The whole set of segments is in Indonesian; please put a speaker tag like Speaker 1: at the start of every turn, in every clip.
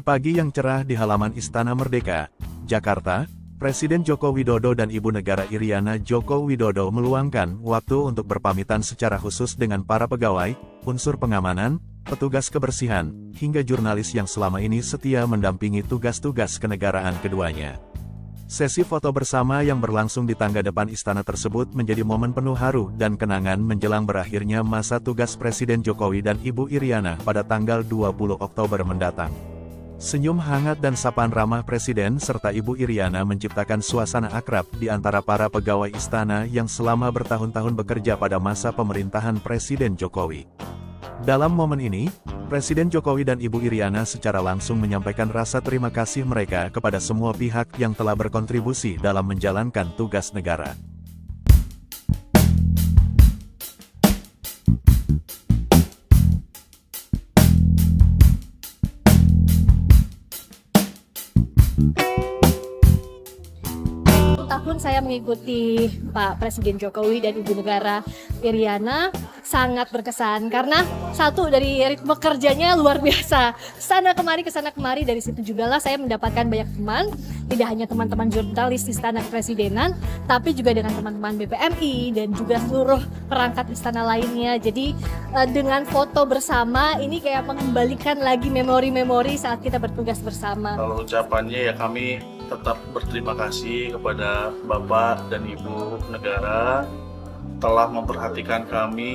Speaker 1: Pagi yang cerah di halaman Istana Merdeka, Jakarta, Presiden Joko Widodo dan Ibu Negara Iriana Joko Widodo meluangkan waktu untuk berpamitan secara khusus dengan para pegawai, unsur pengamanan, petugas kebersihan, hingga jurnalis yang selama ini setia mendampingi tugas-tugas kenegaraan keduanya. Sesi foto bersama yang berlangsung di tangga depan istana tersebut menjadi momen penuh haru dan kenangan menjelang berakhirnya masa tugas Presiden Jokowi dan Ibu Iriana pada tanggal 20 Oktober mendatang. Senyum hangat dan sapaan ramah Presiden serta Ibu Iriana menciptakan suasana akrab di antara para pegawai istana yang selama bertahun-tahun bekerja pada masa pemerintahan Presiden Jokowi. Dalam momen ini, Presiden Jokowi dan Ibu Iriana secara langsung menyampaikan rasa terima kasih mereka kepada semua pihak yang telah berkontribusi dalam menjalankan tugas negara.
Speaker 2: Tahun saya mengikuti Pak Presiden Jokowi dan Ibu Negara Iriana sangat berkesan karena satu dari ritme kerjanya luar biasa. Sana kemari ke sana kemari dari situ juga lah saya mendapatkan banyak teman, tidak hanya teman-teman jurnalis Istana Kepresidenan, tapi juga dengan teman-teman BPMI dan juga seluruh perangkat istana lainnya. Jadi eh, dengan foto bersama ini kayak mengembalikan lagi memori-memori saat kita bertugas bersama.
Speaker 3: Kalau ucapannya ya kami tetap berterima kasih kepada Bapak dan Ibu negara telah memperhatikan kami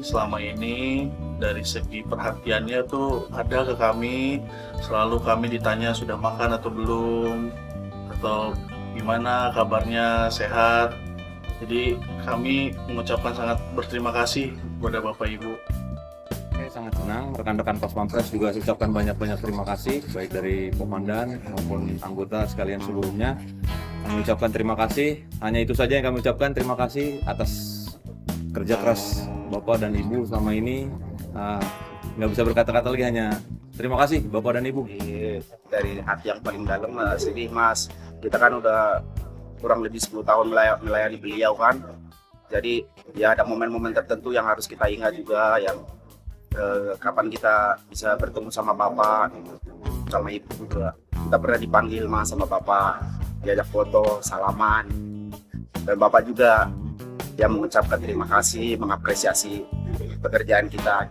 Speaker 3: selama ini dari segi perhatiannya tuh ada ke kami selalu kami ditanya sudah makan atau belum atau gimana kabarnya sehat jadi kami mengucapkan sangat berterima kasih kepada Bapak Ibu
Speaker 4: sangat senang. Rekan-rekan Pas Pampres juga ucapkan banyak-banyak terima kasih, baik dari komandan maupun anggota sekalian seluruhnya. Kami ucapkan terima kasih. Hanya itu saja yang kami ucapkan terima kasih atas kerja keras Bapak dan Ibu selama ini. Uh, nggak bisa berkata-kata lagi hanya terima kasih Bapak dan Ibu.
Speaker 5: Dari hati yang paling dalam sedih Mas. Kita kan udah kurang lebih 10 tahun melayani beliau kan. Jadi ya ada momen-momen tertentu yang harus kita ingat juga yang eh, kapan kita bisa bertemu sama bapak sama ibu juga kita pernah dipanggil mas sama bapak diajak foto salaman dan bapak juga yang mengucapkan terima kasih mengapresiasi pekerjaan kita